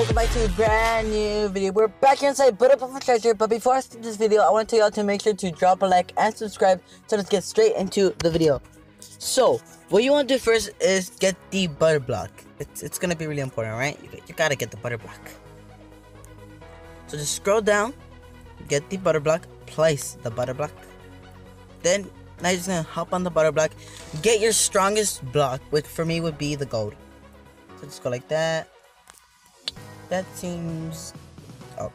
welcome back to a brand new video. We're back inside Build Up a Treasure, but before I start this video, I want to tell y'all to make sure to drop a like and subscribe so let's get straight into the video. So, what you want to do first is get the butter block. It's, it's gonna be really important, right? You, you gotta get the butter block. So just scroll down, get the butter block, place the butter block. Then, now you're just gonna hop on the butter block, get your strongest block, which for me would be the gold. So just go like that. That seems... Oh.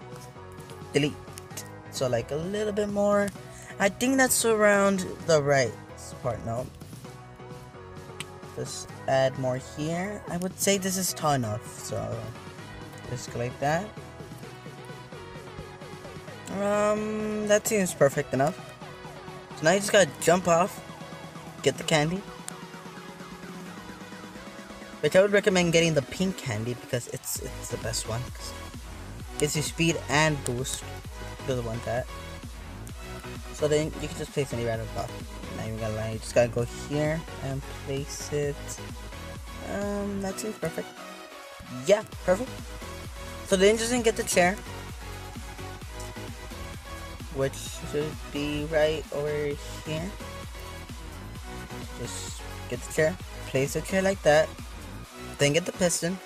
Delete. So like a little bit more. I think that's around the right part now. Just add more here. I would say this is tall enough. So just like that. Um, that seems perfect enough. So now you just gotta jump off, get the candy, which I would recommend getting the pink candy because it's it's the best one. It's your speed and boost. Doesn't want that. So then you can just place any random block. Not even gonna lie, you just gotta go here and place it. Um, that seems perfect. Yeah, perfect. So then just get the chair, which should be right over here. Just get the chair, place the chair like that. Then get the piston.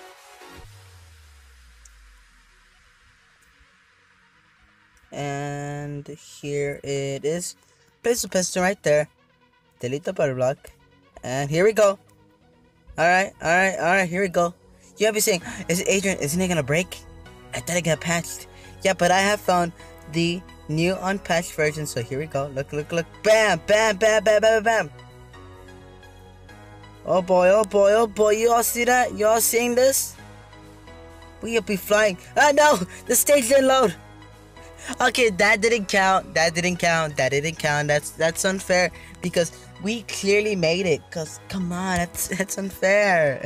And here it is. Place the piston right there. Delete the butter block. And here we go. Alright, alright, alright, here we go. You might be saying, is it Adrian, isn't it gonna break? I thought it got patched. Yeah, but I have found the new unpatched version. So here we go. Look, look, look. Bam, bam, bam, bam, bam, bam. Oh boy, oh boy, oh boy, you all see that? You all seeing this? We'll be flying. Ah no! The stage didn't load! Okay, that didn't count. That didn't count. That didn't count. That's that's unfair because we clearly made it. Cause come on, that's that's unfair.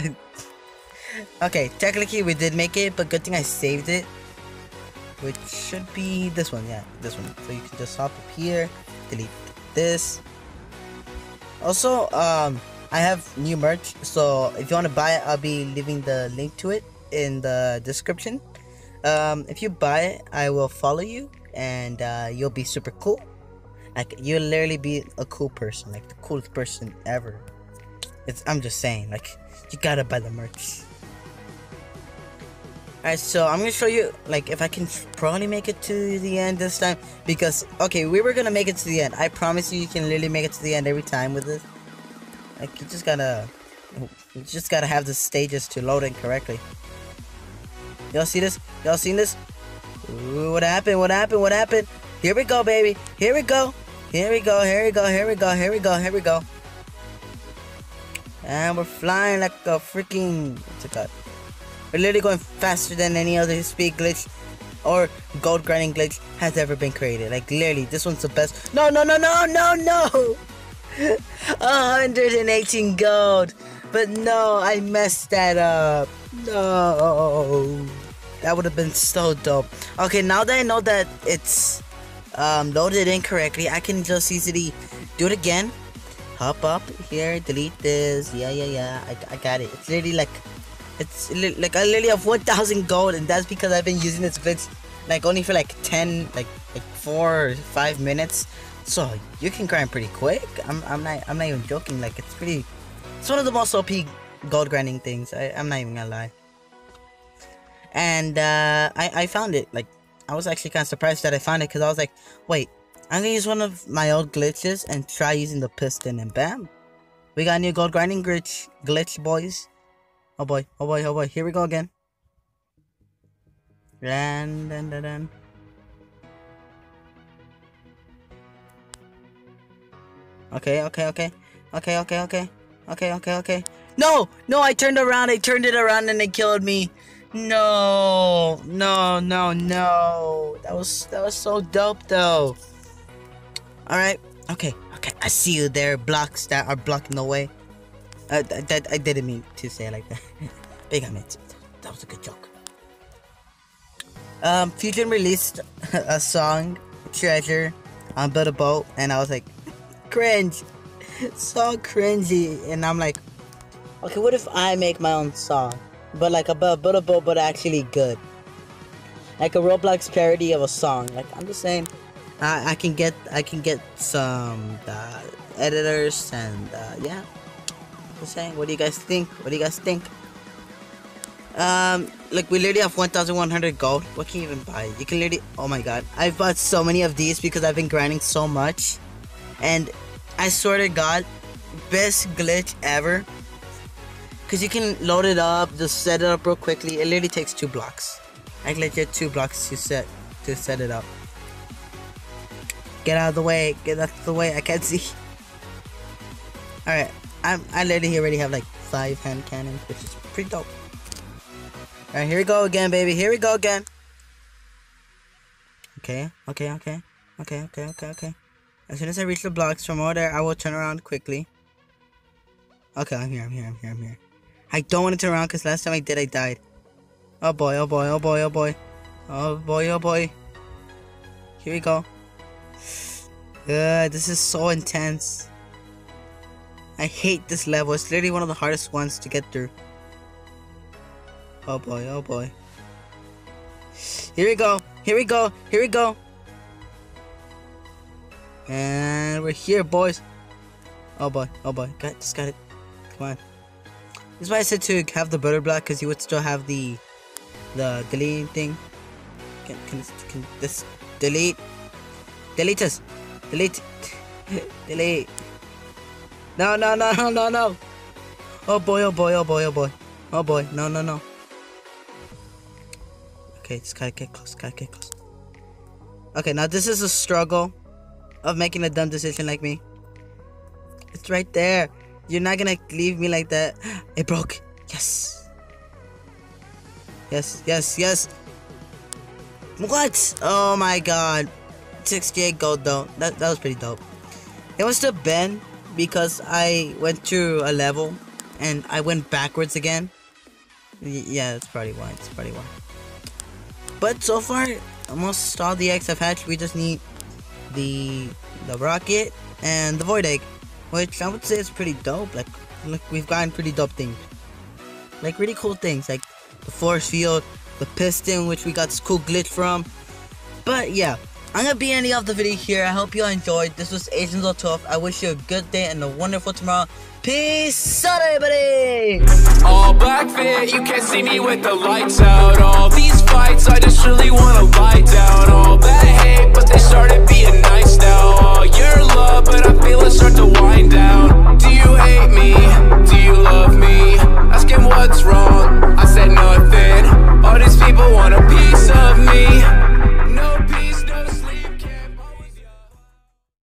okay, technically we did make it, but good thing I saved it. Which should be this one, yeah, this one. So you can just hop up here, delete this. Also, um, I have new merch, so if you want to buy it, I'll be leaving the link to it in the description. Um, if you buy it, I will follow you, and uh, you'll be super cool. Like you'll literally be a cool person, like the coolest person ever. It's I'm just saying, like you gotta buy the merch. Alright, so I'm gonna show you like if I can probably make it to the end this time because okay, we were gonna make it to the end. I promise you, you can literally make it to the end every time with this. Like you just gotta, you just gotta have the stages to load in correctly. Y'all see this? Y'all seen this? Ooh, what happened? What happened? What happened? Here we go, baby. Here we go. Here we go. Here we go. Here we go. Here we go. Here we go. And we're flying like a freaking. What's it called? We're literally going faster than any other speed glitch or gold grinding glitch has ever been created. Like literally, this one's the best. No, no, no, no, no, no. 118 gold. But no, I messed that up. No. That would have been so dope. Okay, now that I know that it's um, loaded incorrectly, I can just easily do it again. Hop up here, delete this. Yeah, yeah, yeah. I, I got it. It's literally like, it's li like I literally have 1,000 gold, and that's because I've been using this glitch like only for like 10, like like four or five minutes. So you can grind pretty quick. I'm, I'm not I'm not even joking. Like it's pretty. It's one of the most OP gold grinding things. I, I'm not even gonna lie. And uh, I I found it. Like I was actually kind of surprised that I found it because I was like, wait, I'm gonna use one of my old glitches and try using the piston and bam, we got a new gold grinding glitch glitch boys. Oh boy, oh boy, oh boy. Here we go again. Okay, okay, okay. Okay, okay, okay. Okay, okay, okay. No! No, I turned around. I turned it around and it killed me. No. No, no, no. That was that was so dope though. Alright. Okay, okay. I see you there. Blocks that are blocking the way. Uh, that, I didn't mean to say like that. Big meant That was a good joke. Um, Fusion released a song, Treasure, on Build a Boat, and I was like, cringe. so cringy. And I'm like, okay, what if I make my own song? but like a but but but, but actually good. Like a Roblox parody of a song. Like I'm just saying, I I can get I can get some uh, editors and uh, yeah. Just saying, what do you guys think? What do you guys think? Um, like we literally have 1,100 gold. What can you even buy? You can literally. Oh my god, I've bought so many of these because I've been grinding so much, and I swear to God, best glitch ever. Cause you can load it up, just set it up real quickly. It literally takes two blocks. Like legit two blocks to set to set it up. Get out of the way. Get out of the way. I can't see. All right, I'm I literally already have like five hand cannons, which is pretty dope. Alright, here we go again, baby. Here we go again. Okay, okay, okay. Okay, okay, okay, okay. As soon as I reach the blocks from over there, I will turn around quickly. Okay, I'm here, I'm here, I'm here, I'm here. I don't want to turn around because last time I did, I died. Oh boy, oh boy, oh boy, oh boy. Oh boy, oh boy. Here we go. This is so intense. I hate this level. It's literally one of the hardest ones to get through. Oh boy, oh boy. Here we go, here we go, here we go. And we're here, boys. Oh boy, oh boy, got just got it. Come on. This is why I said to have the butter block, because you would still have the the deleting thing. Can, can, can this delete? Delete us. Delete. delete. No, no, no, no, no, no. Oh boy, oh boy, oh boy, oh boy. Oh boy, no, no, no. Okay, just gotta get close, gotta get close. Okay, now this is a struggle of making a dumb decision like me. It's right there. You're not gonna leave me like that. It broke. Yes. Yes, yes, yes. What? Oh my god. 68 gold though. That, that was pretty dope. It was still Ben because I went through a level and I went backwards again. Y yeah, that's probably why. That's probably why. But so far, almost all the eggs I've hatched, we just need the the rocket and the void egg, which I would say is pretty dope. Like, like we've gotten pretty dope things, like really cool things, like the force field, the piston, which we got this cool glitch from. But yeah, I'm gonna be ending off the video here. I hope you all enjoyed. This was Agents of 12. I wish you a good day and a wonderful tomorrow. Peace out, everybody! All black fit, you can't see me with the lights out. All these fights, I just really wanna lie down. All that hate, but they started being nice.